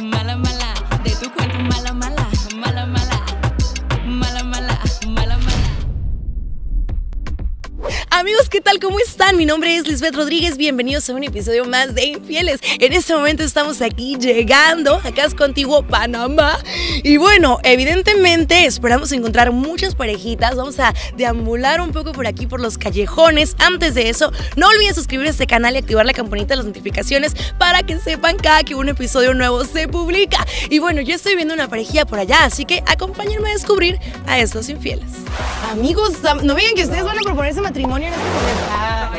mala, mala. De tu mala, mala, mala, Amigos, ¿qué tal? ¿Cómo están? Mi nombre es Lisbeth Rodríguez. Bienvenidos a un episodio más de Infieles. En este momento estamos aquí llegando a Cas Contigo, Panamá. Y bueno, evidentemente esperamos encontrar muchas parejitas. Vamos a deambular un poco por aquí, por los callejones. Antes de eso, no olviden suscribirse a este canal y activar la campanita de las notificaciones para que sepan cada que un episodio nuevo se publica. Y bueno, yo estoy viendo una parejilla por allá, así que acompáñenme a descubrir a estos infieles. Amigos, no digan que ustedes van a proponerse matrimonio en Ah,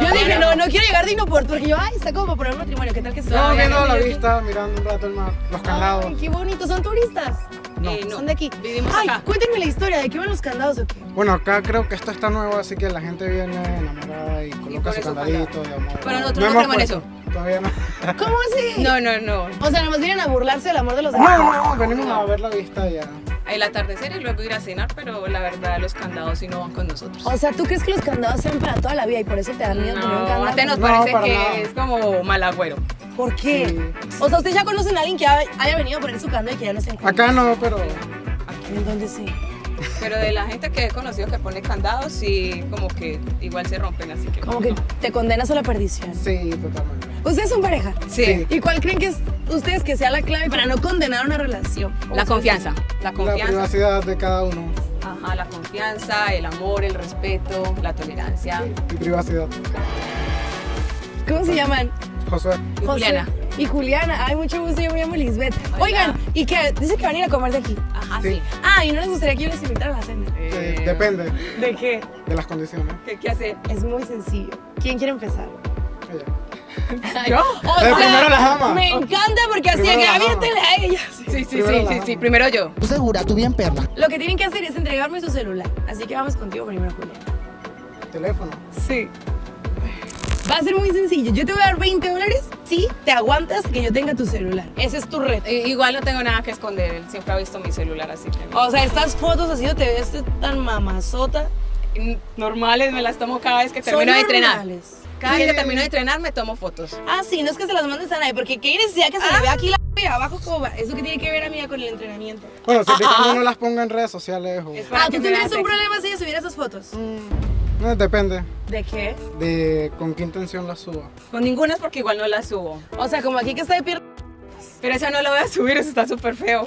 yo dije, no, no quiero llegar digno por porque yo, ay, está como para proponer matrimonio. ¿Qué tal que se Estamos viendo la vista, mirando un rato el mar, los candados. Ay, qué bonito, ¿son turistas? No. Eh, no. Son de aquí. Vivimos Ay, acá. cuéntenme la historia, ¿de qué van los candados o qué? Bueno, acá creo que esto está nuevo, así que la gente viene enamorada y coloca por su eso candadito de. Pero nosotros no hemos creemos en puesto, Todavía no. ¿Cómo así? No, no, no. O sea, nada más vienen a burlarse del amor de los demás. No, no, venimos a ver la vista ya. El atardecer y luego ir a cenar, pero la verdad los candados sí no van con nosotros. O sea, ¿tú crees que los candados sean para toda la vida y por eso te da miedo poner un No, candado? antes nos No, parece para que nada. es como mal agüero. ¿Por qué? Sí. O sea, ¿ustedes ya conocen a alguien que haya haya venido a poner su candado y que ya no se encuentra? Acá no, pero ¿En dónde sí? Pero de la gente que he conocido que pone candados, sí, como que igual se rompen, así que. Como que te condenas a la perdición. sí, totalmente. ¿Ustedes son pareja? Sí, ¿Y cuál creen que es ustedes que sea la clave para no condenar una relación? la confianza. La La confianza. privacidad de cada uno Ajá, la confianza, el amor, el respeto, la tolerancia. y privacidad. ¿Cómo se llaman? Josué, Y Juliana. Y Juliana. Ay, mucho gusto, yo me llamo Lisbeth. Hola. Oigan, ¿y qué? Dice que van a ir a comer de aquí. Ajá, Sí. sí. Ah, ¿y no les gustaría que yo les invitara a la cena? eh, Eh, depende ¿De qué? de las condiciones. ¿Qué, qué hacer? Es muy sencillo. ¿Quién quiere empezar? Ella. ¿Yo? O Eh, primero las damas. Me encanta porque así que aviéntenle a ellas. Sí, sí, sí, Primero sí, sí, primero yo. Tú segura, tú bien perla. Lo que tienen que hacer es entregarme su celular. Así que vamos contigo primero, Juliana. Teléfono. Sí. Va a ser muy sencillo. Yo te voy a dar 20 dólares si te aguantas que yo tenga tu celular. Ese es tu reto. Igual no tengo nada que esconder, él siempre ha visto mi celular así que... O sea, estas fotos así te ves tan mamazota. Normales, me las tomo cada vez que Son termino de entrenar. normales. Cada vez que termino de entrenar me tomo fotos. Ah, sí, no es que se las mandes a nadie, porque qué necesidad que se le vea aquí la y abajo como. Eso que tiene que ver, amiga, con el entrenamiento. Bueno, siempre Ah, cuando ah. no las ponga en redes sociales o... Ah, ¿tú tendrías un problema si ella subiera esas fotos? Mm, eh, depende ¿De qué? de con qué intención las suba. Con ninguna es porque igual no las subo. O sea, como aquí que está de pierna. Pero esa no la voy a subir, eso está súper feo.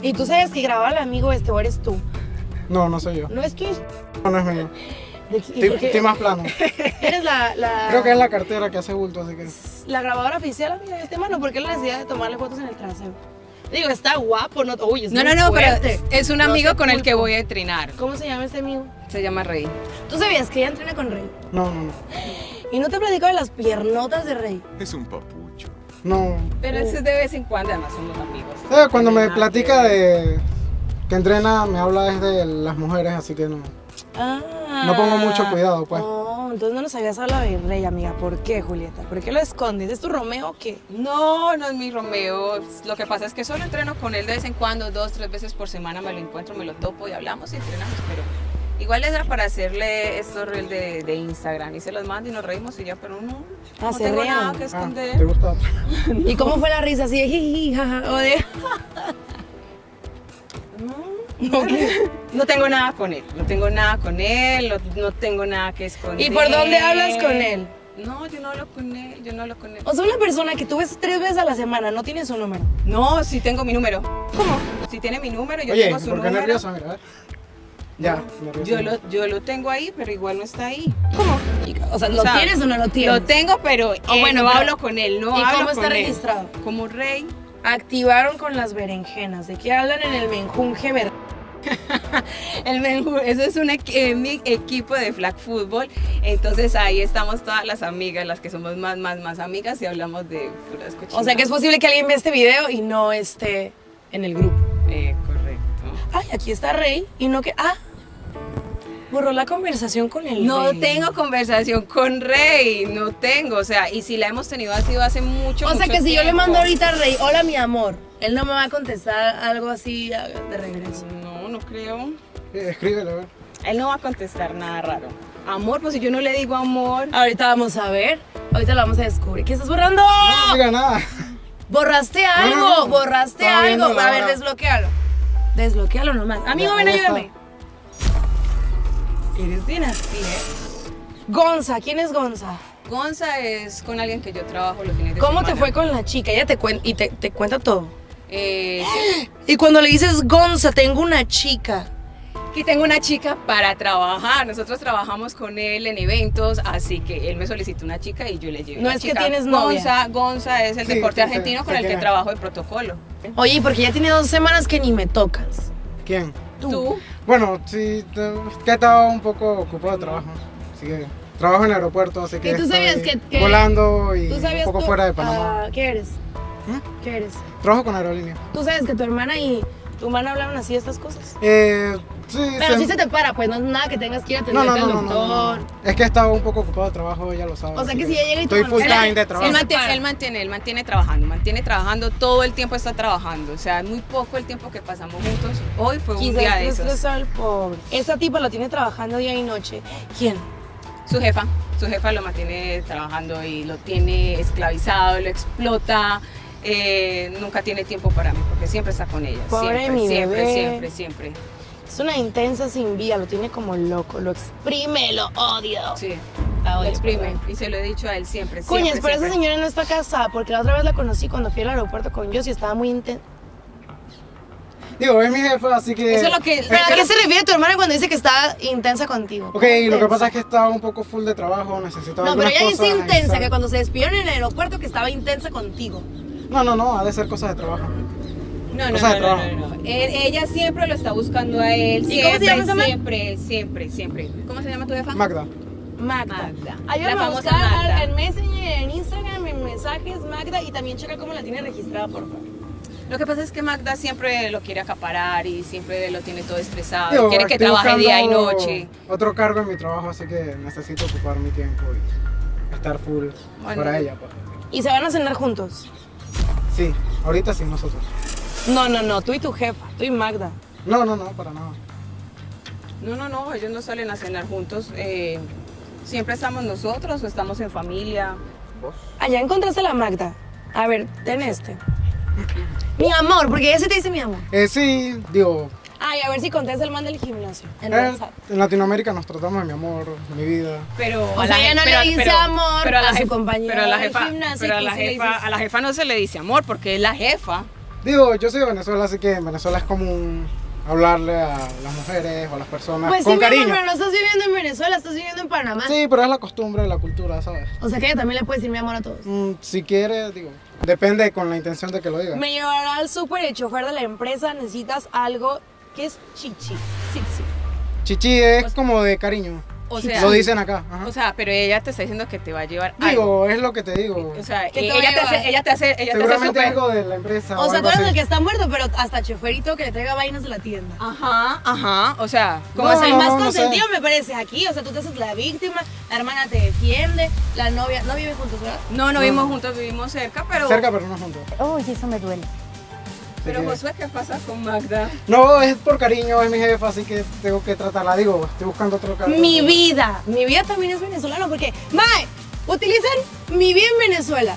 Y tú sabes que grababa al amigo este, o eres tú. No, no soy yo. No es que. No, no es mío. ¿De qué- Estoy, más plano. Eres la, la, Creo que es la cartera que hace bulto, así que... la grabadora oficial, amiga, de este mano. ¿Por qué la necesidad de tomarle fotos en el trasero? Digo, está guapo, ¿no? Uy, es No, no, no, pero fuerte. es, es un No amigo te con el que voy a entrenar. ¿Cómo se llama este amigo? Se llama Rey. ¿Tú sabías que ella entrena con Rey? No, no, no. Y no te platicaba de las piernotas de Rey. Es un papucho. No. Pero eso es de vez en cuando, además somos amigos. ¿Sabes? Cuando me platica ver. de que entrena, me habla desde las mujeres, así que no. Ah. No pongo mucho cuidado, pues. Oh, entonces no nos habías hablado de Rey, amiga. ¿Por qué, Julieta? ¿Por qué lo escondes? ¿Es tu Romeo o qué? No, no es mi Romeo. Lo que pasa es que solo entreno con él de vez en cuando, dos, tres veces por semana me lo encuentro, me lo topo y hablamos y entrenamos, pero igual era para hacerle estos reels de, de Instagram y se los mando y nos reímos y ya, pero no, Ah, no se tengo nada que Ah, esconder. ¿te gusta? ¿Y cómo fue la risa? ¿Así de jiji, jaja, o de...? No tengo nada con él, no tengo nada con él, no, no tengo nada que esconder. ¿Y por dónde hablas con él? No, yo no hablo con él, yo no hablo con él. O sea, una persona que tú ves tres veces a la semana no tiene su número. No, sí tengo mi número. ¿Cómo? Si tiene mi número, yo Oye, tengo su ¿por qué número. nerviosa? Mira. Ya, nerviosa. Yo lo, yo lo tengo ahí, pero igual no está ahí. ¿Cómo? O sea, ¿lo O sea, tienes o no lo tienes? Lo tengo, pero eh, bueno, no pero- hablo con él, no ¿Y hablo cómo está con él. registrado? Como rey. Activaron con las berenjenas. ¿De qué hablan en el menjunje ver? El menú, eso es un eh, mi equipo de flag football. Entonces ahí estamos todas las amigas, las que somos más, más, más amigas y hablamos de puras cochinadas. O sea, que es posible que alguien vea este video y no esté en el grupo. Eh, correcto. Ay, aquí está Rey y no que... Ah, borró la conversación con el No Rey. tengo conversación con Rey, no tengo, o sea, y si la hemos tenido ha sido hace mucho, O sea, que si yo le mando ahorita a Rey, hola mi amor, él no me va a contestar algo así ah, de regreso. No, no creo. Eh, a ver. Él no va a contestar nada raro. Amor, pues si yo no le digo amor. Ahorita vamos a ver, ahorita lo vamos a descubrir. ¿Qué estás borrando? No diga nada. Borraste no, algo, no. borraste Estaba algo. A ver, desbloquealo. Desbloquealo nomás. Amigo, Ya, ven, ayúdame. Eres bien así, ¿eh? Gonza, ¿quién es Gonza? Gonza es con alguien que yo trabajo los fines de ¿Cómo semana. te fue con la chica? Ella te cuenta y te, te cuenta todo. Eh, sí. Y cuando le dices Gonza, tengo una chica. Aquí tengo una chica para trabajar. Nosotros trabajamos con él en eventos, así que él me solicitó una chica y yo le llevé No la es que chica. tienes novia. Gonza, Gonza es el Sí, deporte sí, argentino sí, con el que trabajo de protocolo. Oye, porque ya tiene dos semanas que ni me tocas. ¿Quién? ¿Tú? Bueno, sí, te- que he estado un poco ocupado de trabajo. Así que trabajo en el aeropuerto, así que ¿Y tú sabías que- que- volando y ¿Tú sabías un poco tú- fuera de Panamá. ah, ¿Qué eres? ¿Mm? ¿Qué eres? Trabajo con aerolínea. ¿Tú sabes que tu hermana y tu hermana hablaron así de estas cosas? Eh, sí, Pero se- sí se te para, pues no es nada que tengas que ir a no, no, no, al no, no, doctor. no, no. Es que he estado un poco ocupado de trabajo, ya lo sabes. O sea que si ya llega y tu Estoy full Él- time de Él trabajo. mantiene, él mantiene, él mantiene trabajando, mantiene trabajando, todo el tiempo está trabajando. O sea, es muy poco el tiempo que pasamos juntos. Hoy fue un Quizás día de esos. al pobre. Esa tipa lo tiene trabajando día y noche. ¿Quién? Su jefa, su jefa lo mantiene trabajando y lo tiene esclavizado, lo explota. Eh, nunca tiene tiempo para mí porque siempre está con ella. Pobre siempre, mi siempre, bebé. siempre, siempre. Es una intensa sin vida, lo tiene como loco, lo exprime, lo odio. Sí. La Lo odio, exprime. perdón. Y se lo he dicho a él siempre. Cuñas, siempre, pero esa señora no está casada porque la otra vez la conocí cuando fui al aeropuerto con Josie, estaba muy intensa. Digo, es mi jefa, así que... Eso es lo que. ¿Pero a qué se refiere tu hermana cuando dice que está intensa contigo? Ok, lo que pasa es que estaba un poco full de trabajo, necesitaba No, pero ella dice intensa, que cuando se despidieron en el aeropuerto que estaba intensa contigo. No, no, no, ha de ser cosas de trabajo. No, no, Cosas de no, no, trabajo. no, no. Él- ella siempre lo está buscando a él. ¿Y cómo se Siempre, llama siempre, siempre, siempre. ¿Cómo se llama tu jefa? Magda. Magda. Magda. La a famosa Magda. en Messenger, en Instagram, en mensajes, Magda, y también checa cómo la tiene registrada, por favor. Lo que pasa es que Magda siempre lo quiere acaparar y siempre lo tiene todo estresado. Quiere que trabaje día y noche. Otro cargo en mi trabajo, así que necesito ocupar mi tiempo y estar full Bueno. para ella. pues. ¿Y se van a cenar juntos? Sí, ahorita sí nosotros. No, no, no, tú y tu jefa, tú y Magda. No, no, no, para nada. No, no, no, ellos no salen a cenar juntos. eh, siempre estamos nosotros o estamos en familia. Allá encontraste a la Magda. A ver, ten este. Mi amor, porque ella se te dice mi amor. Eh, sí, digo, Ay, a ver si contesta el man del gimnasio. En eh, WhatsApp. en Latinoamérica nos tratamos de mi amor, mi vida. Pero O a sea, la ella no le dice amor pero a su compañera pero a la del jefa, gimnasio, pero a ¿qué la jefa, a la jefa no se le dice amor porque es la jefa. Digo, yo soy de Venezuela, así que en Venezuela es común hablarle a las mujeres o a las personas Pues sí, con amor, cariño. pero no estás viviendo en Venezuela, estás viviendo en Panamá. Sí, pero es la costumbre, la cultura, ¿sabes? O sea que ella también le puede decir mi amor a todos. Mm, si quiere, digo, depende con la intención de que lo diga. Me llevará al súper el chofer de la empresa, necesitas algo que es chichi. Sí, sí. Chichi es como de cariño. O sea, lo dicen acá. ajá. o sea, pero ella te está diciendo que te va a llevar algo. digo, es lo que te digo. O sea, ¿Qué te ella, te hace, ella te hace, ella te hace Seguramente algo de la empresa. O sea, tú algo eres así. el que está muerto, pero hasta choferito que le traiga vainas de la tienda. Ajá, ajá. O sea, Como No, es el más no, no consentido, sé. me parece aquí. O sea, tú te haces la víctima, la hermana te defiende, la novia. No viven juntos, ¿verdad? no, no vivimos juntos, vivimos cerca, pero. Cerca, pero no juntos. Uy, eso me duele. Pero que- Josué, ¿qué pasa con Magda? No, es por cariño, es mi jefa, así que tengo que tratarla. Digo, estoy buscando otro cargo. Mi vida. Mi vida también es venezolano porque, Mae, utilizan mi vida en Venezuela.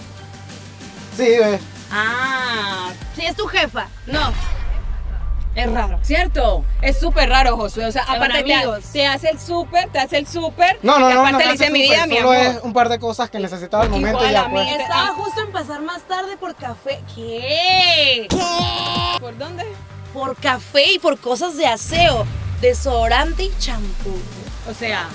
Sí, ves. Ah, Si es tu jefa, no. Es raro. cierto. Es súper raro, Josué. O sea, Son aparte te, amigos. te hace el súper, te hace el súper. No, no, y no. aparte no, le no, dice mi vida, mi Solo amor. es un par de cosas que necesitaba al momento Igual y ya a mí. pues. Estaba justo en pasar más tarde por café. ¿Qué? ¿Por dónde? Por café y por cosas de aseo, desodorante y champú. O sea,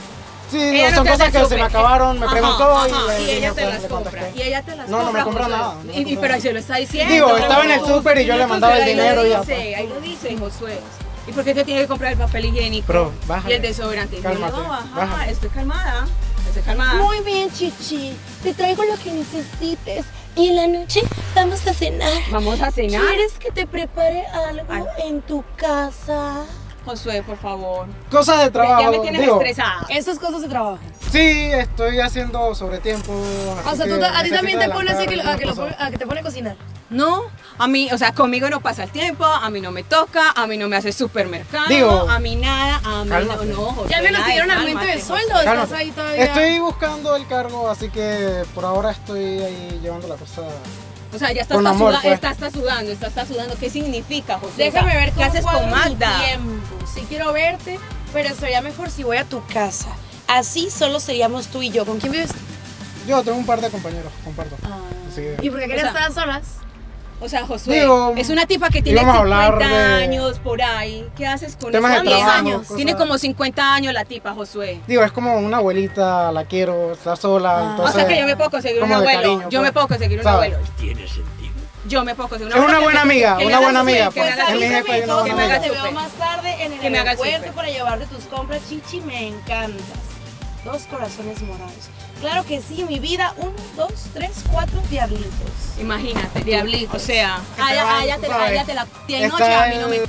Sí, ella no, no son cosas que se me acabaron, me Ajá, preguntó y, ajá, y ella te pues, las compra. contesté. Y ella te las No, no me compra. compra nada, no me Y- y, compra pero nada. se lo está diciendo. Digo, estaba en el súper y yo le mandaba el ahí lo dinero y ya, dice, pues. Ahí lo dice, Josué. ¿Y por qué te tiene que comprar el papel higiénico? Bro, bájale. Y el desodorante. Cálmate, No, bájale. estoy calmada. Estoy calmada. Muy bien, Chichi. Te traigo lo que necesites. Y en la noche vamos a cenar. Vamos a cenar. ¿Quieres que te prepare algo Ay. en tu casa? Josué, por favor. Cosas de trabajo. ya me tienes digo, estresada. Estas cosas de trabajo. Sí, estoy haciendo sobre tiempo. O sea, tú, a ti también te pones a que, lo- a, que lo a te pone a cocinar. No, a mí, o sea, conmigo no pasa el tiempo, a mí no me toca, a mí no me hace supermercado, Digo, a mí nada, a mí cálmate. no, Ya nada te dieron aumento de sueldo. Estás ahí todavía. Estoy buscando el cargo, así que por ahora estoy ahí llevando la cosa O sea, ya está, está, amor, suda- pues. está, está sudando, está, está sudando. ¿Qué significa, José? Déjame ver ¿Qué haces con Magda? tiempo. Sí quiero verte, pero sería mejor si voy a tu casa. Así solo seríamos tú y yo. ¿Con quién vives? Yo tengo un par de compañeros, comparto. Así que- ¿Y por qué O querías sea, estar solas? O sea, Josué, Digo, es una tipa que tiene íbamos a 50 hablar de- años por ahí. ¿Qué haces con Temas esa de trabajo, años. cosas- Tiene como 50 años la tipa, Josué. Digo, es como una abuelita, la quiero, está sola, Ah. entonces... o sea que yo me puedo conseguir un abuelo. cariño, yo pues. me puedo conseguir un ¿Sabes? abuelo. Tiene sentido. Yo me puedo conseguir un Es una abuelo. buena amiga, que me una haga buena amiga, que me pues. haga Es una buena que amiga. te veo más tarde en el me haga aeropuerto para llevarte tus compras, Chichi, me encantas. Dos corazones morados. Claro que sí, mi vida, uno, dos, tres, cuatro diablitos. Imagínate, Diablito. O sea, allá, allá tú te, sabes. allá te la de noche a mí no me.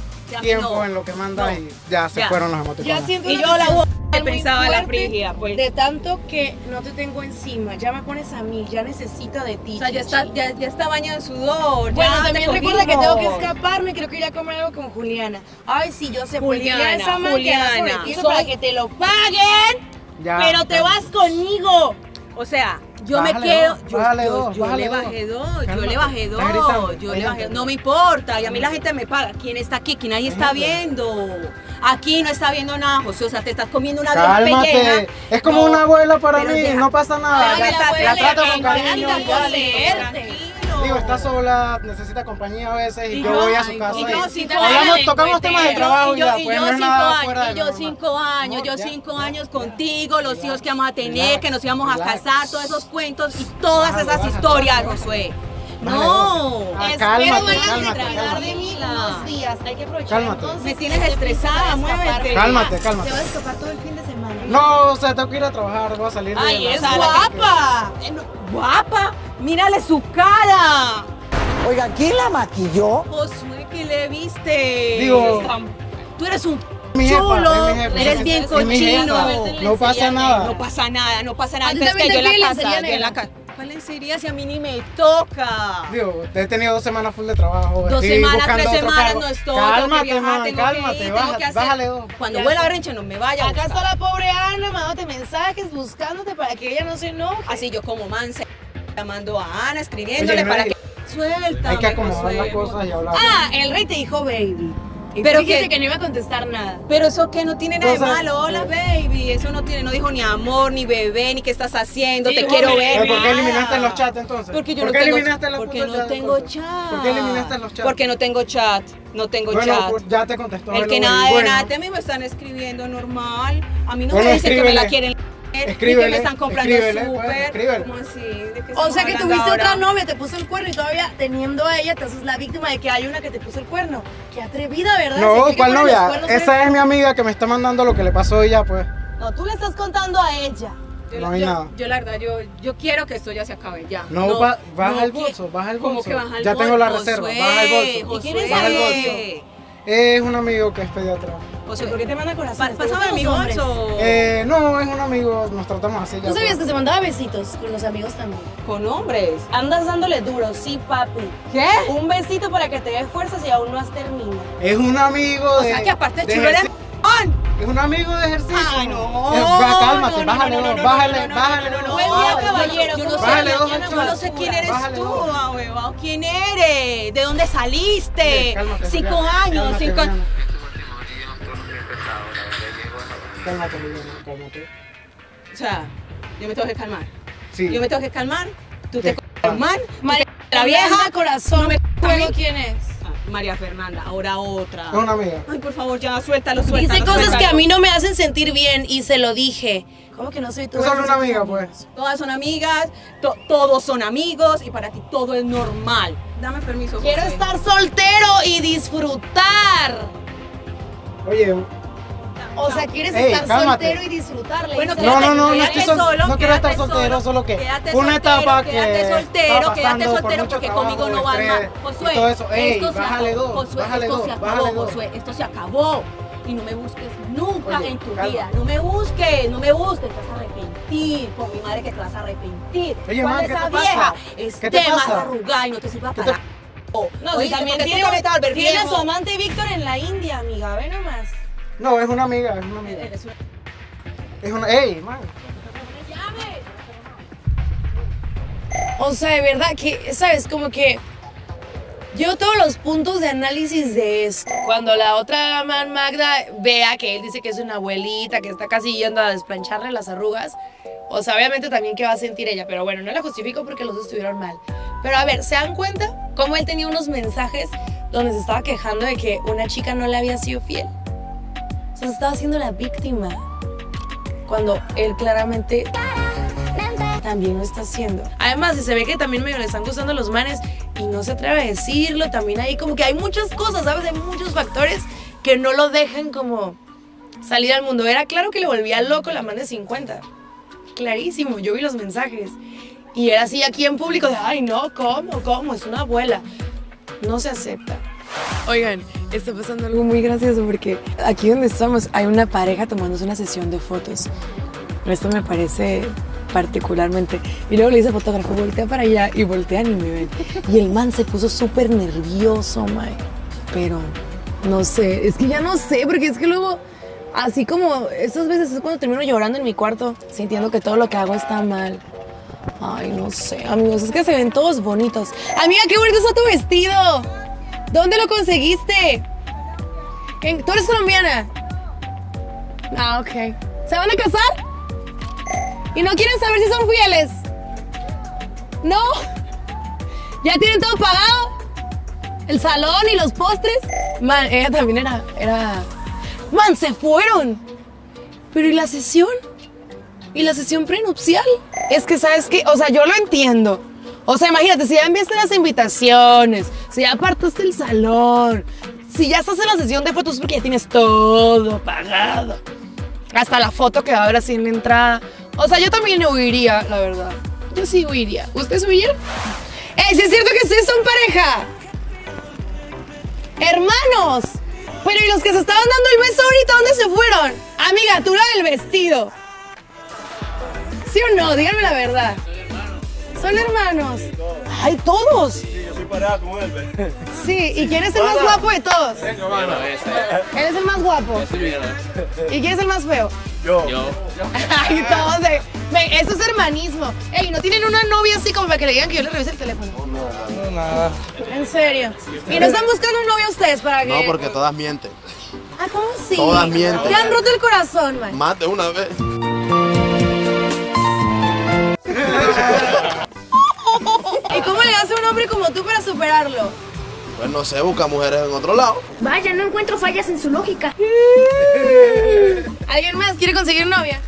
tiempo no. en lo que manda No. y ya se Ya. fueron los Ya emoticones. siento Y yo la voz pensaba la frigia, pues. De tanto que no te tengo encima, ya me pones a mí, ya necesito de ti. O sea, ya está, ya, ya está bañado en sudor. Bueno, ya te también recuerda que tengo que escaparme, creo que iré a comer algo con Juliana. Ay, sí, yo sé, pues dile a Juliana, esa Juliana, para que te lo paguen, Ya, pero te vas conmigo. O sea, yo Bájale me quedo. dos, yo bájale yo- dos, yo bájale le bajé dos, yo le bajé dos. gritando, Yo le bajé. No me importa. Y a mí la gente me paga. ¿Quién está aquí? ¿Quién ahí está viendo? Aquí no está viendo nada, José. O sea, te estás comiendo una vieja. Cálmate, es como No, una abuela para mí, deja- no pasa nada. La, la la trato con cariño. Digo, está sola, necesita compañía a veces y, Y yo yo- voy a su casa. y y yo cinco hablamos, años tocamos temas de Y yo- trabajo y yo, ya, y pues yo cinco años, yo cinco años, No, yo ya, cinco ya, años ya. contigo, los hijos que vamos a tener, relax, que nos íbamos a casar, todos esos cuentos y todas esas historias. Josué. No. Ah, Espero cálmate, cálmate, de mí Tranquila. unos días. Hay que aprovechar Cálmate. entonces. Me tienes este estresada, muévete. Cálmate, Te cálmate. vas a escapar todo el fin de semana. No, o sea, tengo que ir a trabajar, voy a salir de Ay, la es sala. guapa. No, Guapa, mírale su cara. Oiga, ¿quién la maquilló? Josué, ¿qué le viste? Digo- tú eres un Mi jefa, chulo, es mi jefa, eres es- bien jefa. cochino. No pasa nada. No pasa nada, no pasa nada. ¿A ti Entonces, que yo en la casa, yo en la casa. ¿Cuál lencería si a mí ni me toca? Digo, he tenido dos semanas full de trabajo. Dos estoy semanas, tres semanas cargo. no estoy. tengo que Cálmate, viajar, man, tengo que cálmate, ir, baja- tengo que hacer- bájale dos. Cuando Ya vuela no me vaya. Acá está la pobre Ana mandándote mensajes, buscándote para que ella no se enoje. Así yo como manse llamando a Ana, escribiéndole Oye, para que suelta. Hay que acomodar las cosas y hablar. Ah, el rey te dijo baby. Y Pero dijiste que- que no iba a contestar nada. Pero eso que no tiene nada de malo, hola baby, eso no tiene, no dijo ni amor, ni bebé, ni qué estás haciendo, Sí, te quiero "Me- ver. ¿Pero ¿Por qué nada". eliminaste los chats entonces? Porque yo ¿Por no qué tengo, eliminaste los porque no chats, tengo entonces? chat. ¿Por qué eliminaste los chats? Porque no tengo chat, no tengo Bueno, chat. pues ya te contestó. el que nada de bueno. nada, a mí me están escribiendo normal. A mí no Bueno, me dicen que me la quieren leer, ni que Escríbele, me están comprando escríbele, pues, súper. escríbele. ¿Cómo así? ¿De qué O sea que tuviste ahora? otra novia, te puso el cuerno y todavía teniendo a ella te haces la víctima de que hay una que te puso el cuerno. Qué atrevida, ¿verdad? No, ¿cuál novia? Esa es mi amiga que me está mandando lo que le pasó a ella, pues. No, tú le estás contando a ella. Yo, No hay yo- nada. yo la verdad, yo, yo quiero que esto ya se acabe, ya. No, ba- baja no, el bolso, baja el ¿Cómo bolso. que baja el Ya tengo la reserva, Josué, baja el bolso. Josué. quién es Baja el ese? bolso. Es un amigo que es pediatra. ¿Por qué te manda Pa- corazones? ¿Te Pásame gustan mi los hombres? bolso. Eh, no, es un amigo, nos tratamos así ya. ¿Tú sabías pues. que se mandaba besitos con los amigos también? Con hombres. Andas dándole duro, sí, papi. ¿Qué? Un besito para que te des fuerzas y aún no has terminado. Es un amigo O de. sea que aparte de chulo. Es un amigo de ejercicio. Ay, no. Es- va, cálmate, bájale bájale, bájale. Buen día, Bájale, caballero, Yo ¿cómo no sé, Bájale dos al no, chat. yo no sé quién eres Bájale tú, ahuevado. ¿Quién eres? ¿De dónde saliste? Cálmate, Cinco años, cálmate, cinco años. Cálmate, Juliana, cálmate. O sea, yo me tengo que calmar. Sí. Yo me tengo que calmar. Tú te calmas. María La vieja. corazón. No me- ¿Juego quién es? Ah, María Fernanda, ahora otra. Es una amiga. Ay, por favor, ya, suéltalo, suéltalo. Dice cosas que a mí no me hacen sentir bien y se lo dije. ¿Cómo que no soy tú? Solo una amiga, pues. Todas son amigas, to- todos son amigos y para ti todo es normal. Dame permiso. Quiero José. estar soltero y disfrutar. Oye, O sea, quieres Ey, estar cálmate. soltero y disfrutar. le Bueno. No, no, no, no quédate estoy sol- solo, no quiero estar soltero, solo que quédate una soltero, etapa que Quédate soltero, quédate por soltero porque conmigo no va más. Josué, todo eso. Ey, esto se bájale acabó. dos, Josué, bájale esto dos, se acabó, bájale dos. Josué, esto se acabó. Y no me busques nunca Oye, en tu calma. vida. No me busques, no me busques, te vas a arrepentir. Por mi madre que te vas a arrepentir. Oye, ¿Cuál man, ¿qué esa te pasa? vieja? ¿Qué Esté te más pasa? arrugada y no te sirva ¿Qué para No, Oye, también tiene, a su amante Víctor en la India, amiga. Ve nomás. No, es una amiga, es una amiga. Una- Es una. ¡Ey, man! O sea, de verdad que, ¿sabes? Como que yo todos los puntos de análisis de esto. Cuando la otra man Magda vea que él dice que es una abuelita, que está casi yendo a desplancharle las arrugas, o sea, obviamente también que va a sentir ella, pero bueno, no la justifico porque los dos estuvieron mal. Pero a ver, ¿se dan cuenta cómo él tenía unos mensajes donde se estaba quejando de que una chica no le había sido fiel? Se estaba haciendo la víctima. Cuando él claramente también lo está haciendo. Además, se ve que también medio le están gustando los manes y no se atreve a decirlo. También ahí como que hay muchas cosas, ¿sabes? Hay muchos factores que no lo dejan como salir al mundo. Era claro que le volvía loco la man de 50. Clarísimo, yo vi los mensajes. Y era así aquí en público de, ay no, ¿cómo? ¿Cómo? Es una abuela. No se acepta. Oigan, está pasando algo muy gracioso porque aquí donde estamos hay una pareja tomándose una sesión de fotos. Esto me parece particularmente. Y luego le dice al fotógrafo, voltea para allá y voltean y me ven. Y el man se puso súper nervioso, mae. Pero no sé, es que ya no sé, porque es que luego, así como esas veces es cuando termino llorando en mi cuarto, sintiendo que todo lo que hago está mal. Ay, no sé, amigos, es que se ven todos bonitos. Amiga, qué bonito está tu vestido. ¿Dónde lo conseguiste? ¿En- ¿Tú eres colombiana? Ah, ok. ¿Se van a casar? ¿Y no quieren saber si son fieles? ¿No? ¿Ya tienen todo pagado? ¿El salón y los postres? Man, ella también era, era... Man, se fueron. Pero ¿y la sesión? ¿Y la sesión prenupcial? Es que, ¿sabes qué? O sea, yo lo entiendo. O sea, imagínate, si ya enviaste las invitaciones, si ya apartaste el salón, si ya estás en la sesión de fotos porque ya tienes todo pagado. Hasta la foto que va a haber así la entrada. O sea, yo también huiría, la verdad. Yo sí huiría. ¿Ustedes huirían? ¡Ey, si es cierto que ustedes son pareja! ¡Hermanos! Pero ¿y los que se estaban dando el beso ahorita dónde se fueron? Amiga, tú la del vestido. ¿Sí o no? Díganme la verdad. Son hermanos. ¡Ay, todos! Sí, yo soy pareja con él. Sí, ¿y quién es el más guapo de todos? Él es el más guapo. ¿Y quién es el más feo? Yo. Ay, todos de... Ven, eso es hermanismo. Ey, ¿no tienen una novia así como para que le digan que yo le revise el teléfono? No, nada. ¿En serio? ¿Y no están buscando un novio ustedes para que...? No, porque todas mienten. Ah, ¿cómo sí? Todas mienten. Te han roto el corazón, man. Más de una vez. un hombre como tú para superarlo? Pues no sé, busca mujeres en otro lado. Vaya, no encuentro fallas en su lógica. ¿Alguien más quiere conseguir novia?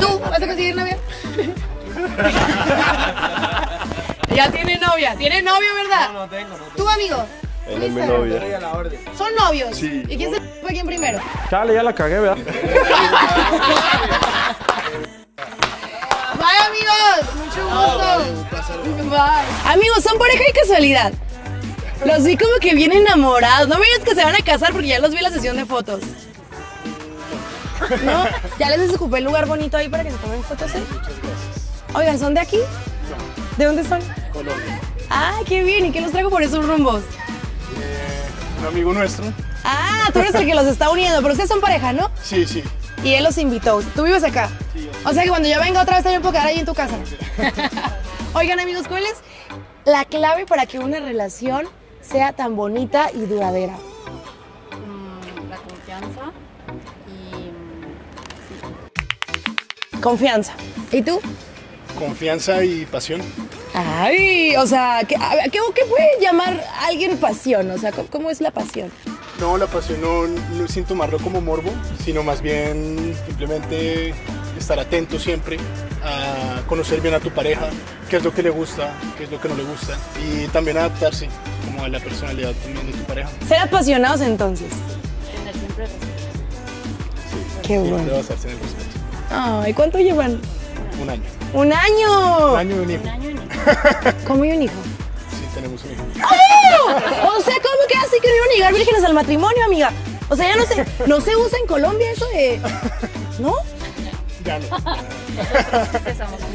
¿Tú vas a conseguir novia? ya tiene novia. ¿Tiene novio, verdad? No tengo, no ¿Tú, amigo? Él es mi novia. tengo. a la orden. ¿Son novios? Sí. ¿Y quién se fue quién primero? Chale, ya la cagué, ¿verdad? Bye, amigos. Mucho gusto. Bye. Amigos, ¿son pareja y casualidad? Los vi como que bien enamorados. No me digas que se van a casar porque ya los vi en la sesión de fotos. ¿No? ¿Ya les desocupé el lugar bonito ahí para que se tomen fotos? eh? Oigan, ¿son de aquí? ¿De dónde son? Colombia. Ah, qué bien. ¿Y qué los traigo por esos rumbos? Un amigo nuestro. Ah, tú eres el que los está uniendo, pero ustedes son pareja, ¿no? Sí, sí. Y él los invitó. ¿Tú vives acá? O sea que cuando yo venga otra vez también puedo quedar ahí en tu casa. Oigan amigos, ¿cuál es la clave para que una relación sea tan bonita y duradera? la confianza y Confianza. ¿Y tú? Confianza y pasión. Ay, o sea, ¿qué, a ver, ¿qué, qué puede llamar a alguien pasión? O sea, ¿cómo, cómo es la pasión? No, la pasión no, no sin tomarlo como morbo, sino más bien simplemente estar atento siempre a conocer bien a tu pareja, qué es lo que le gusta, qué es lo que no le gusta y también adaptarse como a la personalidad también de tu pareja. Ser apasionados entonces. tener siempre respeto. Qué Siempre bueno. basarse en el respeto. Ay, ¿cuánto llevan? Un año. ¡Un año! Un año y un hijo. Un año y. ¿Cómo y un hijo? Sí, tenemos un hijo. O sea, ¿cómo que así que no iban a llegar vírgenes al matrimonio, amiga? O sea, ya no se, no se usa en Colombia eso de... ¿No? Ya no.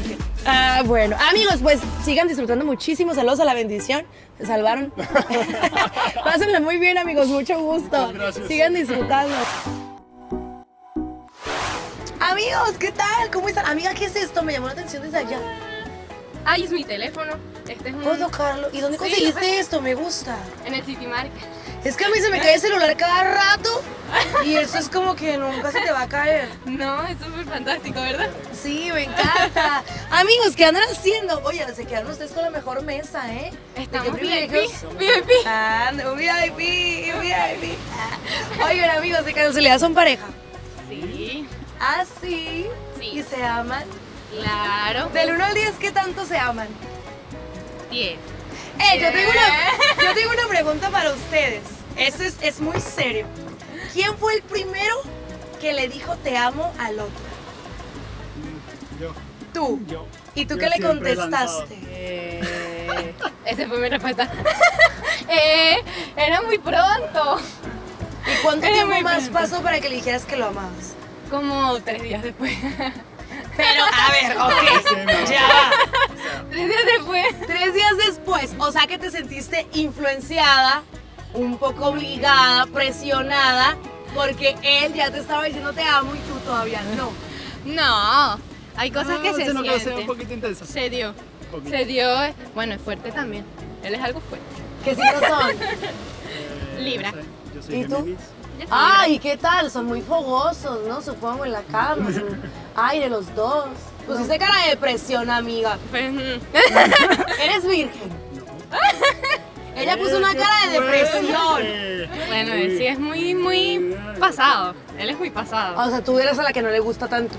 Bien. Ah, bueno. Amigos, pues sigan disfrutando muchísimo. Saludos a la bendición. Se salvaron. Pásenla muy bien, amigos. Mucho gusto. Sigan disfrutando. Amigos, ¿qué tal? ¿Cómo están? Amiga, ¿qué es esto? Me llamó la atención desde allá. Ay, es mi teléfono. Este es un... ¿Puedo tocarlo? ¿Y dónde Sí, conseguiste esto? Me gusta. En el City Market. Es que a mí se me cae el celular cada rato y eso es como que nunca se te va a caer. No, es súper fantástico, ¿verdad? Sí, me encanta. Amigos, ¿qué andan haciendo? Oye, se quedaron ustedes con la mejor mesa, ¿eh? Estamos ¿De qué VIP? VIP. Ah, no, VIP, VIP. Oigan, amigos, de casualidad son pareja. Sí, Ah, sí. Sí. Y se aman. claro. Del 1 al 10, ¿qué tanto se aman? 10. Eh, yo tengo, una, yo tengo una pregunta para ustedes. Esto es, es muy serio. ¿Quién fue el primero que le dijo te amo al otro? Yo. Tú. Yo. ¿Y tú Yo qué le contestaste? Eh, esa fue mi respuesta. eh, era muy pronto. ¿Y cuánto Era tiempo más pronto. pasó para que le dijeras que lo amabas? Como tres días después. Pero, a ver, ok, ya va. tres días después. Tres días después, o sea que te sentiste influenciada, un poco obligada, presionada, porque él ya te estaba diciendo te amo y tú todavía no. No, hay cosas que se que sea un poquito intensa. Se dio. Se dio. Bueno, es fuerte también. Él es algo fuerte. ¿Qué signos son? Libra. No sé, Yo soy ¿Y tú? Géminis. Ay, ¿qué tal? Son muy fogosos, ¿no? Supongo en la cama. son Aire los dos. Pusiste cara de depresión, amiga. Pues, mm, ¿Eres virgen? Ella puso una cara de depresión. Bueno, él sí es muy, muy pasado. Él es muy pasado. O sea, tú eres a la que no le gusta tanto.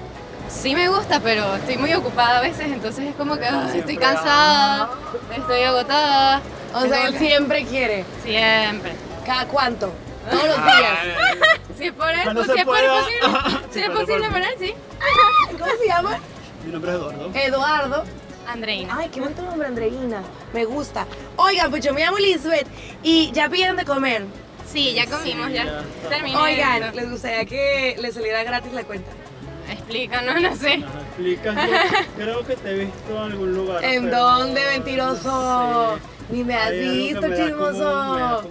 Sí me gusta, pero estoy muy ocupada a veces, entonces es como que ay, estoy cansada, estoy agotada. O sea, él siempre quiere. Siempre. ¿Cada cuánto? Todos los días. Si es por él, pues, si es por posible. Si es posible por él, sí. ¿Cómo se llama? Mi nombre es Eduardo. Eduardo. Andreina. Ay, qué bonito nombre, Andreina. Me gusta. Oigan, pues yo me llamo Lisbeth y ya pidieron de comer. Sí, ya comimos, ya. ya Terminé. Oigan, les gustaría que les saliera gratis la cuenta. Explícanos, no sé. Nos explicas, yo creo que te he visto en algún lugar. ¿En pero dónde, no mentiroso? sé. Ni me has visto, me chismoso.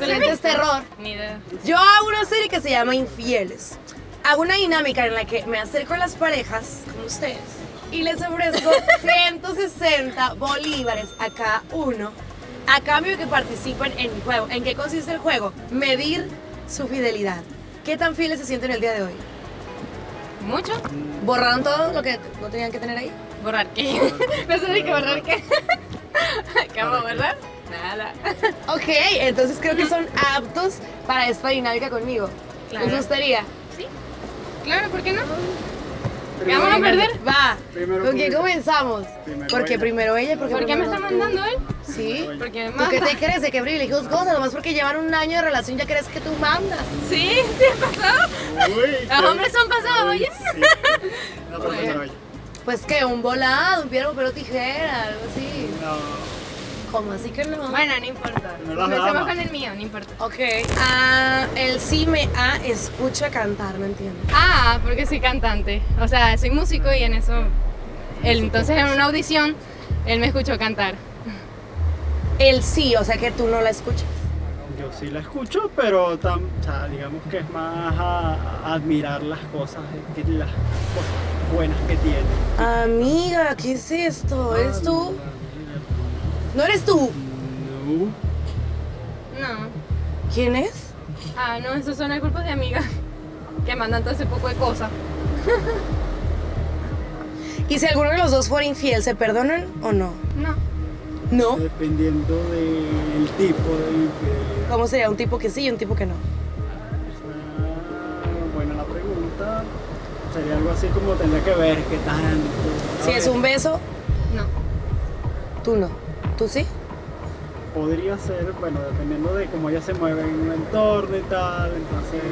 es terror. Ni idea. Yo hago una serie que se llama Infieles. Hago una dinámica en la que me acerco a las parejas, como ustedes, y les ofrezco 160 bolívares a cada uno a cambio de que participen en mi juego. ¿En qué consiste el juego? Medir su fidelidad. ¿Qué tan fieles se sienten el día de hoy? ¿Mucho? ¿Borraron todo lo que no tenían que tener ahí? ¿Borrar qué? no sé ni qué borrar qué. ¿Qué vamos a borrar? Nada. Ok, entonces creo que son aptos para esta dinámica conmigo. Claro. ¿Les gustaría? Claro, ¿por qué no? ¿Qué Primero- vamos a perder? Va. Primero ¿Con quién comenzamos? Primero porque ella. primero ella porque ¿Por qué me está tú. mandando él? Sí. Porque ¿Tú qué manda. te crees? ¿De qué privilegios gozas? Nomás porque llevan un año de relación ya crees que tú mandas. Sí, sí ha pasado. Uy, Los hombres son pasados, oye. Sí. No, pero primero ella. Pues que un volado, un piedra, papel o tijera, algo así. No. ¿Cómo así que no? Bueno, no importa. Empecemos con el mío, no importa. Ok. Ah, él sí me ah, escucha cantar, ¿me entiendes? Ah, porque soy cantante. O sea, soy músico y en eso. Él, entonces en una audición, él me escuchó cantar. Él sí, o sea que tú no la escuchas. Yo sí la escucho, pero tam- o sea, digamos que es más a, a admirar las cosas, que- las cosas buenas que tiene. Amiga, ¿qué es esto? ¿Eres tú? ¿No eres tú? No. No. ¿Quién es? Ah, no, esos son el grupo de amigas que mandan todo ese poco de cosas. ¿Y si alguno de los dos fuera infiel, se perdonan o no? No. No. Dependiendo del tipo de infidelidad. ¿Cómo sería? Un tipo que sí y un tipo que no. Está buena la pregunta. Sería algo así como tendría que ver qué tanto. Si es un beso, No. tú no. ¿Tú sí? Podría ser, bueno, dependiendo de cómo ella se mueve en un entorno y tal, entonces.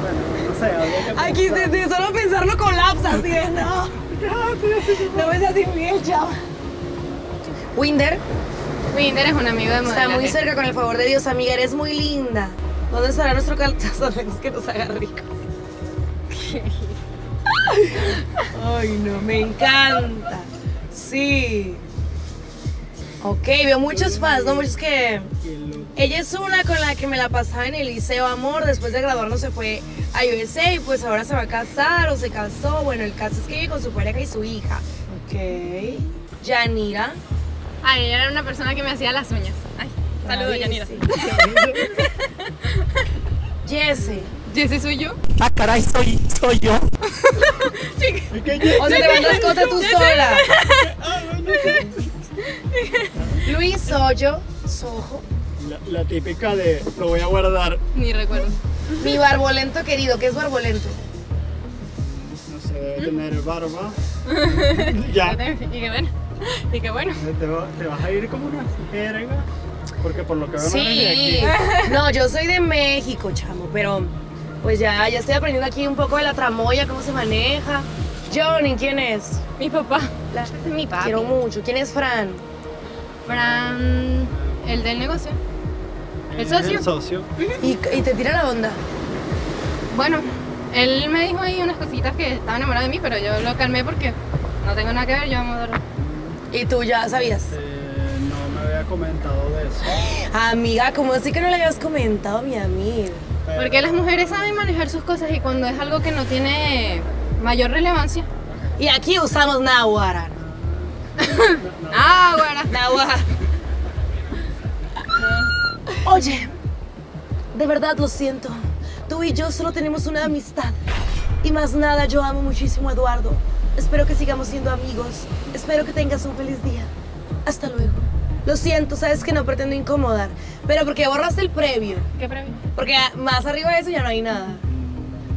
Bueno, no sé, habría que Aquí pensar. de, de solo pensarlo colapsa, así de no. No me seas infiel, chava. Winder Winder es un amigo de está muy cerca con el favor de Dios, amiga, eres muy linda. ¿Dónde estará nuestro calzazón que nos haga ricos? Ay, no, me encanta. Sí. Ok, veo muchos fans, ¿no? Muchos que... Ella es una con la que me la pasaba en el liceo, amor. Después de graduarnos se fue a USA y pues ahora se va a casar o se casó. Bueno, el caso es que vive con su pareja y su hija. Ok. Yanira. Ay, ella era una persona que me hacía las uñas. Ay, saludos, Yanira. sí. Jesse. ¿Jesse soy yo? Ah, caray, soy, soy yo. O sea, te mandas cosas tú sola. Luis Hoyo, Sojo. La, la típica de lo voy a guardar, Ni recuerdo. Mi barbolento querido, ¿qué es barbolento? no sé, debe tener barba. ya. Y qué bueno. Y qué bueno. Te, va- te vas a ir como una jerga. Porque por lo que veo no eres de Sí. aquí. No, yo soy de México, chamo, pero pues ya, ya estoy aprendiendo aquí un poco de la tramoya, cómo se maneja. Johnny, ¿quién es? Mi papá. La- Mi papi. Quiero mucho. ¿Quién es Fran? Fran, el del negocio. El socio. El socio. Y, y te tira la onda. Bueno, él me dijo ahí unas cositas que estaba enamorado de mí, pero yo lo calmé porque no tengo nada que ver, yo amo a. Y tú ya sabías. Eh, no me había comentado de eso. Amiga, ¿cómo así que no le habías comentado a mi amiga? Pero- Porque las mujeres saben manejar sus cosas y cuando es algo que no tiene mayor relevancia. Y aquí usamos náhuara. Bueno. Náhuara. Oye, de verdad lo siento. Tú y yo solo tenemos una amistad. Y más nada, yo amo muchísimo a Eduardo. Espero que sigamos siendo amigos. Espero que tengas un feliz día. Hasta luego. Lo siento, sabes que no pretendo incomodar. Pero porque borraste el previo. ¿Qué premio? Porque más arriba de eso ya no hay nada.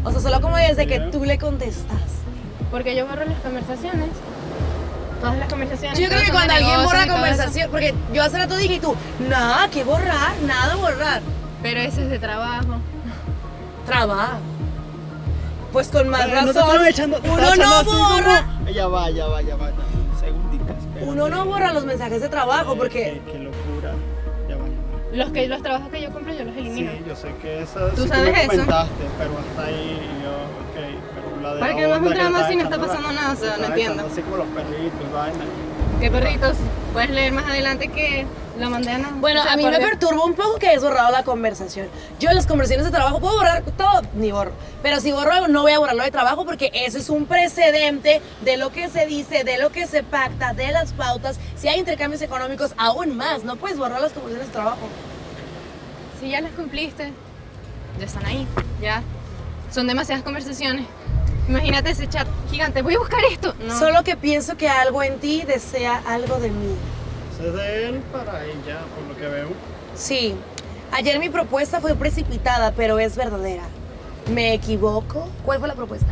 O sea, solo como desde que tú le contestas. Porque yo borro las conversaciones. Todas las conversaciones. Yo creo que cuando alguien borra conversación, porque yo hace rato dije y tú, nada que borrar, nada borrar. Pero ese es de trabajo. Trabajo. Pues con más no te razón. estaba echando- te uno no como- borra. Ya va, ya va, ya va. Un segundito. espérate. Uno no borra los mensajes de trabajo porque. Los, que, los trabajos que yo cumplo yo los elimino. Sí, yo sé que esa ¿Tú sí sabes me eso? comentaste, pero hasta ahí yo, ok, pero la de ¿Para la qué más onda un que drama si no está pasando nada? O sea, no entiendo. Así como los perritos, vaina. ¿Qué perritos? Puedes leer más adelante que lo mandé a no. Bueno, o sea, a mí me Dios. perturba un poco que hayas borrado la conversación. Yo en las conversaciones de trabajo puedo borrar todo, ni borro. Pero si borro algo, no voy a borrarlo de trabajo porque eso es un precedente de lo que se dice, de lo que se pacta, de las pautas. Si hay intercambios económicos, aún más. No puedes borrar las conversaciones de trabajo. Si ya las cumpliste, ya están ahí, ya. Son demasiadas conversaciones. Imagínate ese chat gigante, voy a buscar esto. No. Solo que pienso que algo en ti desea algo de mí. De él para ella, por lo que veo. Sí, ayer mi propuesta fue precipitada, pero es verdadera. ¿Me equivoco? ¿Cuál fue la propuesta?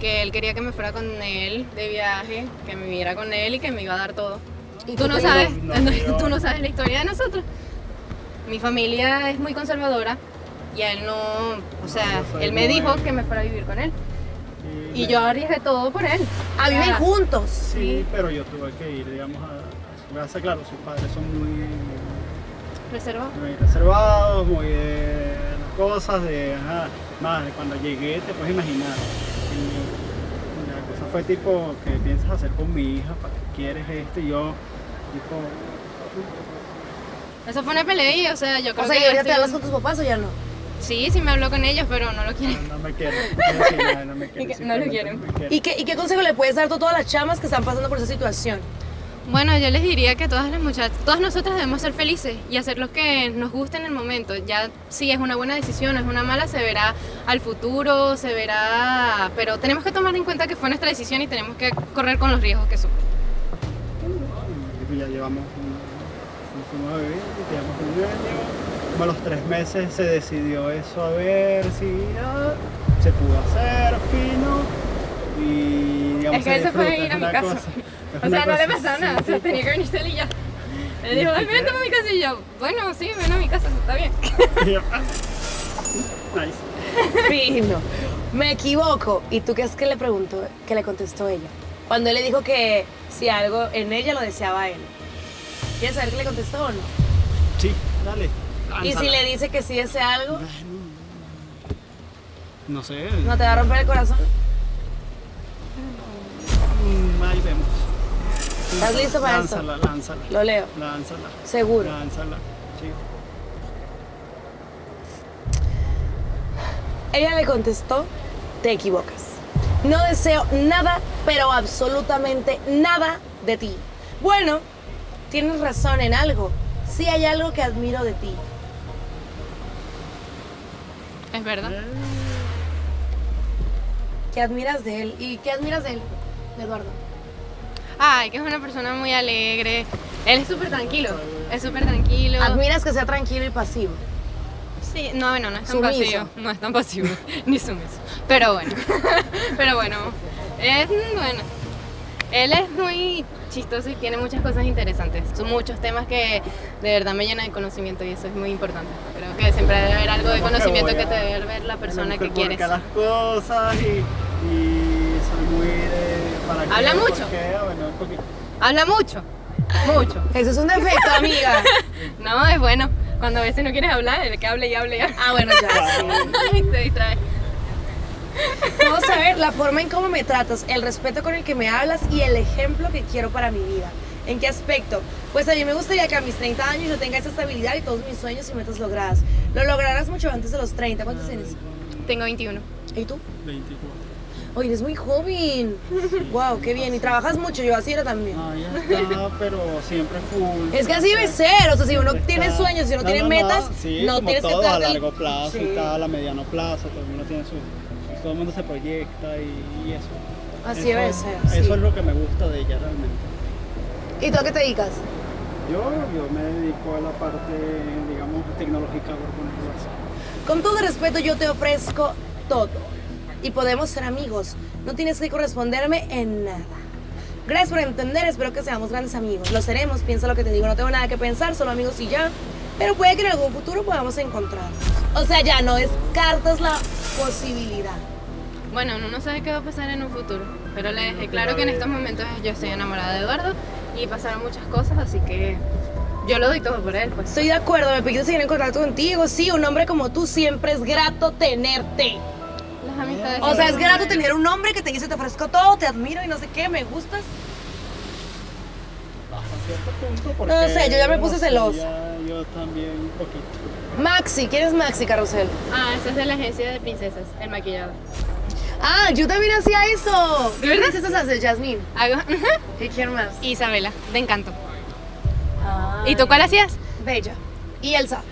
Que él quería que me fuera con él de viaje, que me viera con él y que me iba a dar todo. ¿Y Tú tú no sabes, No, tú no sabes la historia de nosotros. Mi familia es muy conservadora y a él no, o sea, él me dijo que me fuera a vivir con él y me- yo arriesgué todo por él. A viven Ah, juntos. Sí, pero yo tuve que ir, digamos, a, casa. Claro, sus padres son muy, Reserva. muy reservados, muy de las cosas, de, ajá, más de cuando llegué, te puedes imaginar. Y la cosa fue tipo, ¿qué piensas hacer con mi hija? ¿Para qué quieres esto? Y yo, tipo, Eso fue una pelea y, o sea, yo creo O sea, que ¿y ahorita te hablas con tus papás o ya no? Sí, sí me habló con ellos, pero no lo quieren. no me quieren. No, sí, no, no me quieren. que no lo quieren. ¿Y qué, ¿Y qué consejo le puedes dar a todas las chamas que están pasando por esa situación? Bueno, yo les diría que todas las muchachas, todas nosotras debemos ser felices y hacer lo que nos guste en el momento. Ya si es una buena decisión o es una mala, se verá al futuro, se verá, pero tenemos que tomar en cuenta que fue nuestra decisión y tenemos que correr con los riesgos que. Y ya llevamos un, a vivir, llevamos un año. Como a los tres meses se decidió eso a ver si ah, se pudo hacer fino. Y digamos, Es que se fue a ir a mi casa. O sea, no le pasó nada, o sea, tenía que venirse él y ya. Él dijo, ay, ¿Viste vente a mi casa y yo, bueno, sí, ven a mi casa, está bien. Ah, nice. Fino. Me equivoco. ¿Y tú qué es que le preguntó, que le contestó ella? Cuando él le dijo que si algo en ella lo deseaba él. ¿Quieres saber qué le contestó o no? Sí, dale. Y si le dice que sí desea algo, No sé. ¿no te va a romper el corazón? Ahí vemos. ¿Estás listo para esto? lánzala, Lánzala, Lo leo. lánzala. Seguro. Lánzala. Sí. Ella le contestó, te equivocas. No deseo nada, pero absolutamente nada de ti. Bueno, tienes razón en algo. Sí hay algo que admiro de ti. Es verdad. ¿Qué admiras de él? ¿Y qué admiras de él, Eduardo? Ay, que es una persona muy alegre. Él es súper tranquilo. Es súper tranquilo. Admiras que sea tranquilo y pasivo. Sí, no, bueno, no es tan Sumiso. pasivo. No es tan pasivo, ni sumiso. Pero bueno. Pero bueno. Es bueno. Él es muy chistoso y tiene muchas cosas interesantes. Son muchos temas que de verdad me llenan de conocimiento y eso es muy importante. Creo que siempre debe haber algo de conocimiento que te debe ver la persona que quieres. las cosas y, y soy muy de... ¿para qué? Habla ¿Por mucho. Habla mucho. Mucho. Eso es un defecto, amiga. No, es bueno. Cuando a veces no quieres hablar, el que hable y hable y hable. Ah, bueno, ya. Te distrae. Vamos a ver la forma en cómo me tratas, el respeto con el que me hablas y el ejemplo que quiero para mi vida. ¿En qué aspecto? Pues a mí me gustaría que a mis 30 años yo tenga esa estabilidad y todos mis sueños y metas logradas. Lo lograrás mucho antes de los 30. ¿Cuántos tienes? Tengo 21. ¿Y tú? 24. Oye, eres muy joven. Wow, qué bien. Y trabajas mucho, yo así era también. Ah, ya está, pero siempre full. Es que así debe ser, o sea, si uno Siempre tiene está. sueños, si uno No, tiene no, no, metas, sí, no como tienes que todo, a largo plazo Sí. y tal, a mediano plazo, todo el mundo tiene su... Todo el mundo se proyecta y, y eso. Así Eso- debe ser, Eso sí. es lo que me gusta de ella realmente. ¿Y tú a qué te dedicas? Yo, yo me dedico a la parte, digamos, tecnológica, por ponerlo así. Con todo respeto, yo te ofrezco todo. Y podemos ser amigos. No tienes que corresponderme en nada. Gracias por entender, espero que seamos grandes amigos. Lo seremos, piensa lo que te digo, no tengo nada que pensar, solo amigos y ya. Pero puede que en algún futuro podamos encontrarnos. O sea, ya no descartas la posibilidad. Bueno, uno no sabe qué va a pasar en un futuro, pero le dejé claro que en estos momentos yo estoy enamorada de Eduardo y pasaron muchas cosas, así que yo lo doy todo por él, pues. Estoy de acuerdo, me pediste seguir en contacto contigo. Sí, un hombre como tú siempre es grato tenerte. Amistades. O sea, es grato tener un hombre que te dice te ofrezco todo, te admiro y no sé qué, me gustas. Punto. No sé, yo ya me puse celosa. ya yo también un poquito. Maxi, ¿quién es Maxi Carrusel? Ah, esa es de la agencia de princesas, el maquillado. Ah, yo también hacía eso. ¿De verdad? ¿Qué princesas haces, Jasmine? Hago- ¿Y quién más? Isabela, de Encanto. Ah, ¿Y tú cuál hacías? Bella. Y Elsa,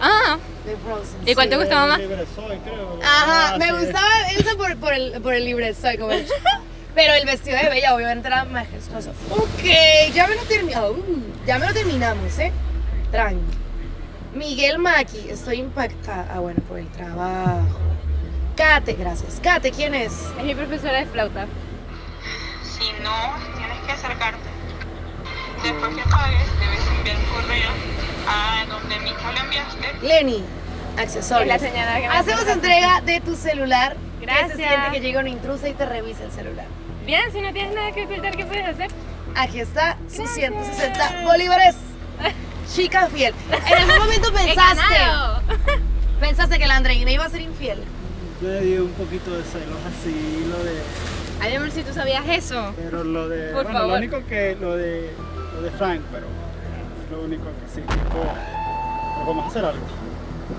Ah, de Frozen. ¿y cuál te gustaba más? Libre soy, creo. Ajá, Ah, me sí. gustaba Elsa por, por el, por el libre soy como el- Pero el vestido de Bella obviamente era majestuoso. Ok, ya me lo terminamos. ya me lo terminamos, ¿eh? Tranqui. Miguel Maki, estoy impactada. Ah, bueno, por el trabajo. Kate, gracias. Kate, ¿quién es? Es mi profesora de flauta. Si no, tienes que acercarte. Después que pagues, debes enviar un correo a donde mismo lo enviaste. Lenny, accesorios. Es la señora que me Hacemos hace- entrega de tu celular. ¿Qué Gracias. se siente que llega una intrusa y te revisa el celular? Bien, si no tienes nada que ocultar, ¿qué puedes hacer? Aquí está sus 160 bolívares. Chica fiel. En algún momento ¡He pensaste, pensaste que la Andreina iba a ser infiel. Me dio un poquito de celos así, lo de... Ay, amor, si tú sabías eso. Pero lo de... Por bueno, favor. lo único que... Lo de, lo de Frank, pero... Es lo único que sí, tipo... Pero vamos a hacer algo.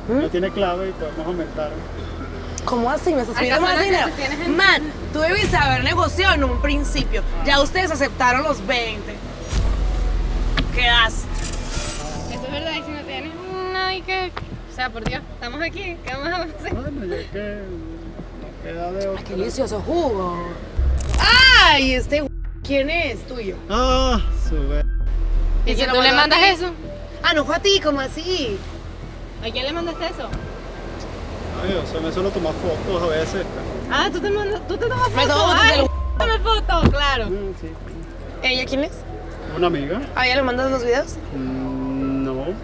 No tiene clave y podemos aumentar. ¿Cómo así? ¿Me estás pidiendo ¿Acaso más dinero? en- Man, tú debiste haber negociado en un principio. Ya ustedes aceptaron los 20. Quedaste. Eso es verdad, y si no tienes nada y que... O sea, por Dios, estamos aquí, ¿qué vamos a hacer? Bueno, ya que... No queda de Ay, otro. qué delicioso jugo. ¡Ay! Este ¿Quién es? Tuyo. Ah, sube. ¿Y lo tú le mandas eso? Ah, no fue a ti, ¿cómo así? ¿A quién le mandaste eso? Ay, yo se me suelo tomar fotos a veces. Ah, tú te, mandas, tú te tomas Me fotos. tomo fotos Ay, claro. Mm, Sí. ¿Ella quién es? ¿Una amiga? ¿A ella le mandas los videos? Mm.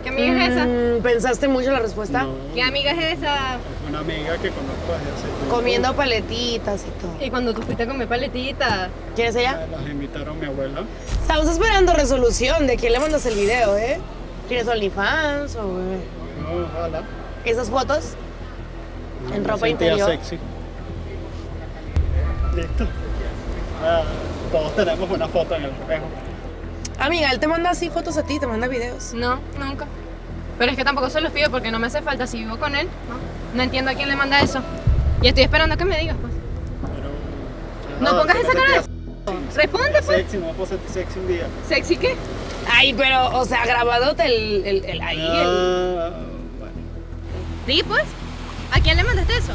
¿Qué amiga es esa? Mm, ¿Pensaste mucho la respuesta? No. ¿Qué amiga es esa? Una amiga que conozco desde hace tiempo. Comiendo paletitas y todo. Y cuando tú fuiste a comer paletitas. ¿Quién es ella? Las invitaron mi abuela. Estamos esperando resolución de quién le mandas el video, ¿eh? ¿Tienes OnlyFans o eh, No, ojalá. esas fotos? En ropa interior. sexy. Listo. Ah, todos tenemos una foto en el espejo. Amiga, él te manda así fotos a ti, te manda videos. No, nunca. Pero es que tampoco se los pido porque no me hace falta si vivo con él. No, no entiendo a quién le manda eso. Y estoy esperando que me digas, pues. No Ah, pongas que esa cara de... Responde, pues. Sexy, no me puedo sentir sexy un día. ¿Sexy qué? Ay, pero, o sea, grabándote el, el, el ahí. el- Ah, bueno. Sí, pues. ¿A quién le mandaste eso?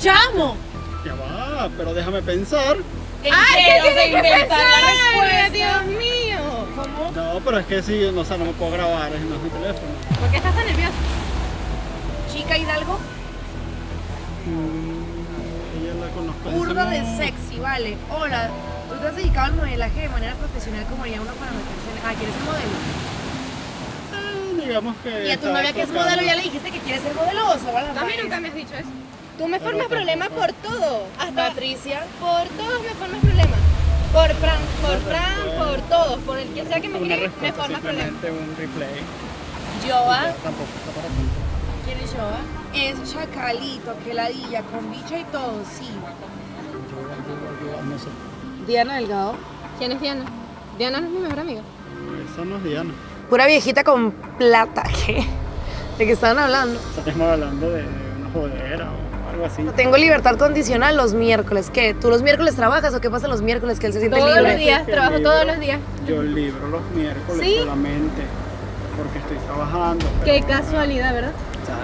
¡Chamo! Ya va, pero déjame pensar. ¡Ay, qué ¿qué tienes tienes que que pensar la? Dios mío. ¿Cómo? No, pero es que sí, no, o sea, no me puedo grabar, es no es mi teléfono. ¿Por qué estás tan nervioso? Chica Hidalgo, Mm, ella la conozco. burda de sexy, vale. Hola, ¿tú te has dedicado al modelaje de manera profesional como haría uno para meterse en... Ah, ¿quieres ser modelo? Ah, digamos que. Y a tu novia que es modelo ya le dijiste que quiere ser modelo o se van a A mí nunca me has dicho eso. Tú me formas problemas por todo. Hasta Patricia. por todos me formas problemas. Por Fran, por Fran, por todos. Por el que sea que me escribe, me formas problemas. un replay. Joa, Tampoco está para. ¿quién es Joa? Es chacalito, que ladilla, con bicho y todo, sí. No sé. Diana Delgado. ¿Quién es Diana? Diana no es mi mejor amiga. Esa no es Diana. Pura viejita con plata, ¿qué? ¿De qué estaban hablando? Estamos hablando de una jodera o algo así. Tengo libertad condicional los miércoles. ¿Qué? ¿Tú los miércoles trabajas o qué pasa los miércoles que él se siente Todos libre? los días, trabajo libro. todos los días. Yo libro los miércoles ¿Sí? solamente porque estoy trabajando. Qué casualidad, ¿verdad? o sea,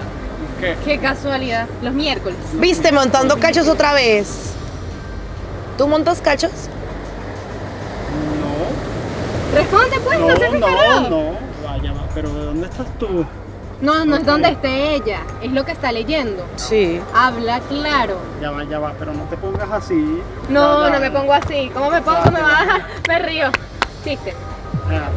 ¿Qué? Qué casualidad. Los miércoles. ¿Viste montando cachos otra vez? ¿Tú montas cachos? No. Responde pues, no, No, seas no, no. Vaya, va, pero ¿de dónde estás tú? No, no es donde esté ella, es lo que está leyendo. Sí. Habla claro. Ya va, ya va, pero no te pongas así. No, Ya, ya. no me pongo así. ¿Cómo me pongo? Me baja, me río. Chiste. Ya.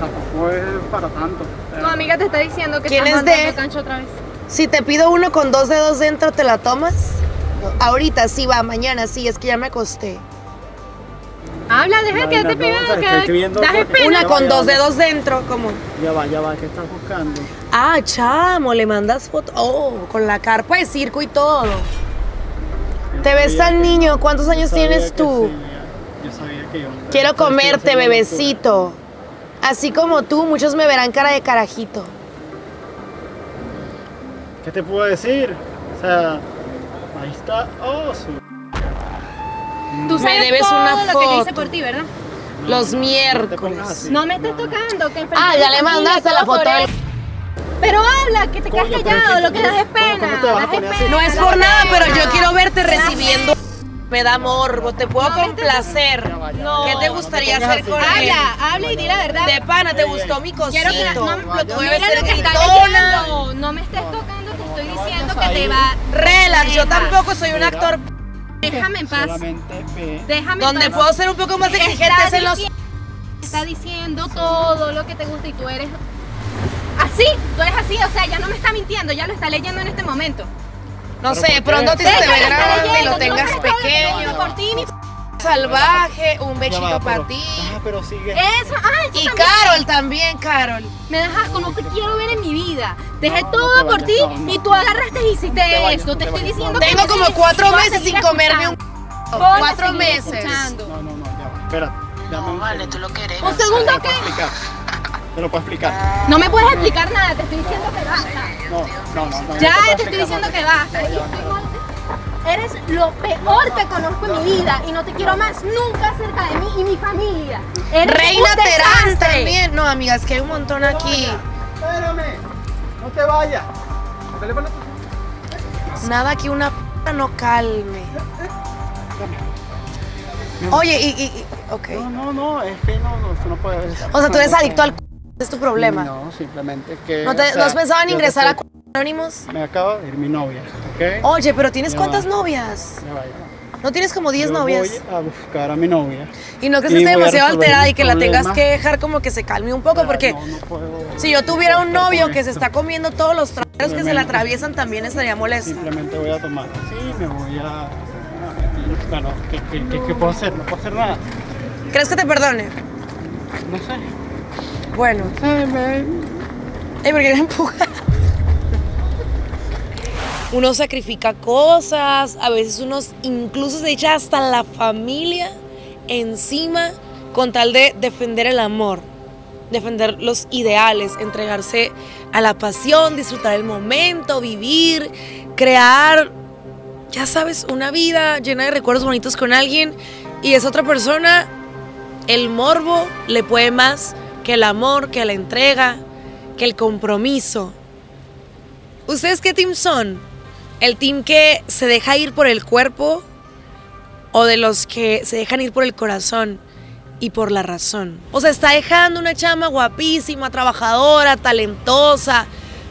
Tampoco es para tanto. Tu amiga te está diciendo que ¿Quién estás es de- cancho otra vez. Si te pido uno con dos dedos dentro, ¿te la tomas? Ahorita sí va, mañana sí, es que ya me acosté. Habla, deja que no, te no, pida, o sea, que estoy escribiendo das porque- pena. Una con dos dedos dentro, ¿cómo? Ya va, ya va, ¿qué estás buscando? Ah, chamo, le mandas foto. Oh, con la carpa de circo y todo. Yo Te ves tan que- niño, ¿cuántos años tienes tú? sí, yo sabía que yo. Quiero comerte, bebecito. Así como tú, muchos me verán cara de carajito. ¿Qué te puedo decir? O sea, ahí está. Oh, su. Tú Me debes todo una lo que yo hice foto. por ti, ¿verdad? No, Los miércoles. No me estés tocando, que Ah, ya le mandaste la foto del-. Pero habla, que te quedas callado, lo que das es ¿cómo- pena. No es por nada, pena. pero yo quiero verte recibiendo. Me da morbo, te puedo complacer. ¿Qué te gustaría no te pongas hacer con él? Habla, habla y di la verdad. De pana, ¿te gustó mi Quiero que la- cosito. no. Tú mira debes ser lo que está gritona. No me estés tocando, te estoy diciendo que te va. Relax, yo tampoco soy un Mira. actor Déjame en paz. Déjame donde en paz. puedo ser un poco más exigente Está en los diciendo- Está diciendo todo lo que te gusta y tú eres así, tú eres así, o sea, ya no me está mintiendo, ya lo está leyendo en este momento. No ¿Pero sé, pronto te que ve está grande y lo tengas pequeño. por ti, ni Salvaje, un va, para ti. Ah, pero sigue. Eso, ay, eso Y también. Carol también, Carol. Me dejas como que quiero ver en mi vida. Dejé No, no todo por ti no, no. y tú agarraste y hiciste te vayas, esto. no Te te estoy vayas, diciendo no. que Tengo como cuatro meses sin comerme un... Cuatro meses. escuchando. No, no, no, ya va. Espérate. Dame un Vale, tú lo quieres. ¿Un segundo Te lo qué? puedo explicar. Te lo puedo explicar. No me puedes explicar nada, te estoy diciendo que basta. No, no, no. Ya te estoy diciendo que basta. Eres lo peor que conozco en mi vida y no te quiero más nunca cerca de mí y mi familia. Eres Reina Terán también. No, amigas, que hay un montón aquí. Espérame. No te vayas. Nada que una p no calme. Oye, y, y, y- ok. No, no, no, es que no, no, tú no puedes. O sea, tú eres adicto al c es tu problema. No, simplemente que. ¿No, te, o sea, ¿no has pensado en ingresar a C Anónimos? Me acaba de ir mi novia, Oye, pero ¿tienes cuántas va. novias? Ya va, ya va. ¿No tienes como 10 Yo novias? Voy a buscar a mi novia. Y no que estés voy a demasiado alterada y que la tengas que dejar como que se calme un poco, porque no, no puedo si yo tuviera un novio que se está comiendo todos los traperos que se le atraviesan, también estaría molesta. Simplemente voy a tomar así, me voy a. Bueno, ¿qué, qué, qué- qué puedo hacer? No puedo hacer nada. ¿Crees que te perdone? No sé. Bueno. Ay, me- Ay, ¿por qué me empujas? Uno sacrifica cosas, a veces uno incluso se echa hasta la familia encima con tal de defender el amor, defender los ideales, entregarse a la pasión, disfrutar el momento, vivir, crear, ya sabes, una vida llena de recuerdos bonitos con alguien y esa otra persona, el morbo le puede más que el amor, que la entrega, que el compromiso. ¿Ustedes qué team son? ¿El team que se deja ir por el cuerpo o de los que se dejan ir por el corazón y por la razón? O sea, está dejando una chama guapísima, trabajadora, talentosa.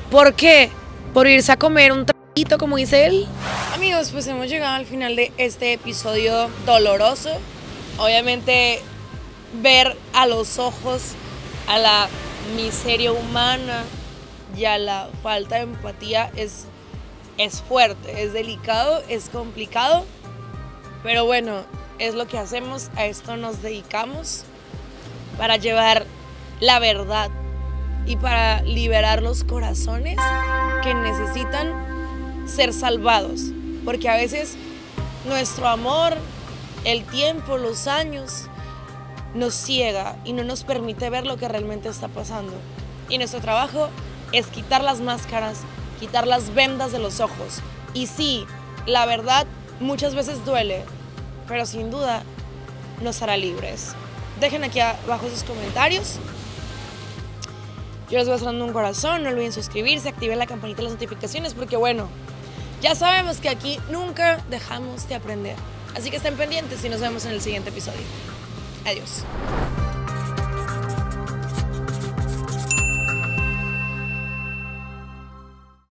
¿Por qué? Por irse a comer un traguito, como dice él. Amigos, pues hemos llegado al final de este episodio doloroso. Obviamente, ver a los ojos a la miseria humana y a la falta de empatía es, es fuerte, es delicado, es complicado, pero bueno, es lo que hacemos, a esto nos dedicamos para llevar la verdad y para liberar los corazones que necesitan ser salvados, porque a veces nuestro amor, el tiempo, los años, nos ciega y no nos permite ver lo que realmente está pasando. Y nuestro trabajo es quitar las máscaras, quitar las vendas de los ojos. Y sí, la verdad muchas veces duele, pero sin duda nos hará libres. Dejen aquí abajo sus comentarios. Yo les voy a dando un corazón, no olviden suscribirse, activen la campanita de las notificaciones porque bueno, ya sabemos que aquí nunca dejamos de aprender. Así que estén pendientes y nos vemos en el siguiente episodio. Adiós.